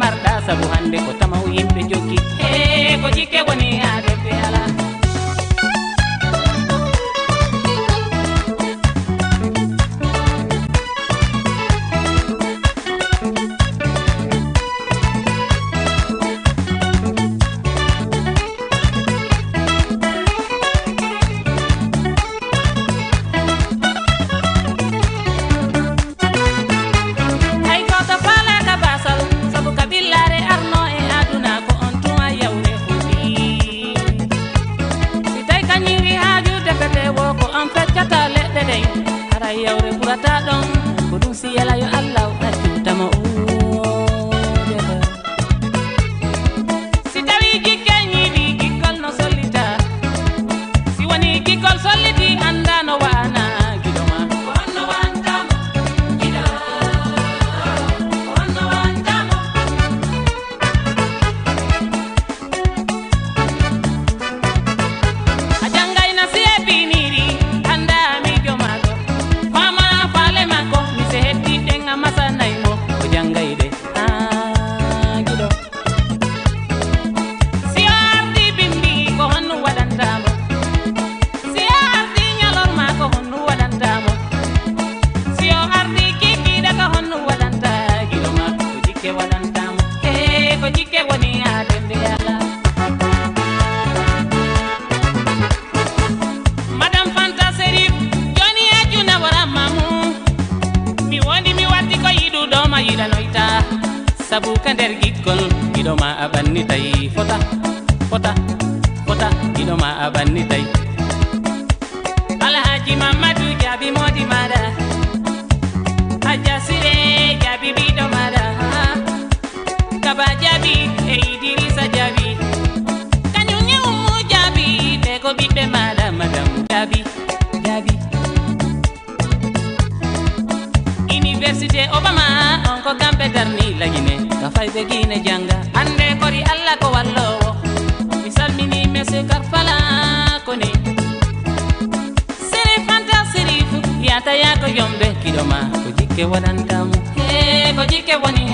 marɗa sabu hande ko tamaw yimɓe jokki e ko jikke wadde nden ara yewre ɓurata ɗon ko ɗum si yalayo allah. Ko jikke waɗantamo e ko jikke woni ha dembe ala madame fanta serif joni e juna waramma mu mi wondi mi waddi ko yiɗuɗoma yiɗanoyta sabu ka nder fota fota fota giɗoma a université obama on ko kamɓe darni lagine? Ka fayɓe guine janga. Hande kori allah ko wallowo mi salmini monsieur karfala kone. Sérif fanta sérif yataya ko yomɓe kiɗoma ko jikke waɗantamo e ko jikke woni